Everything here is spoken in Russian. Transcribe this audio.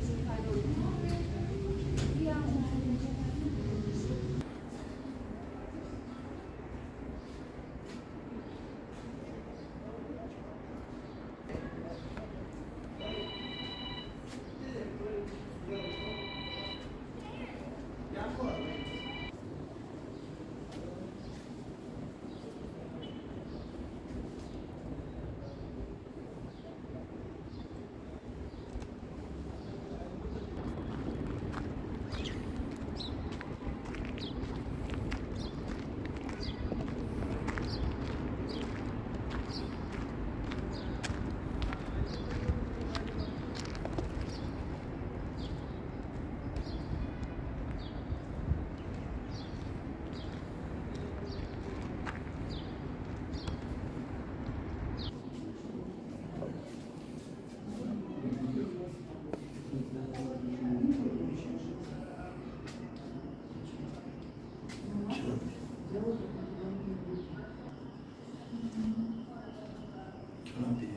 激发动机。Слушай.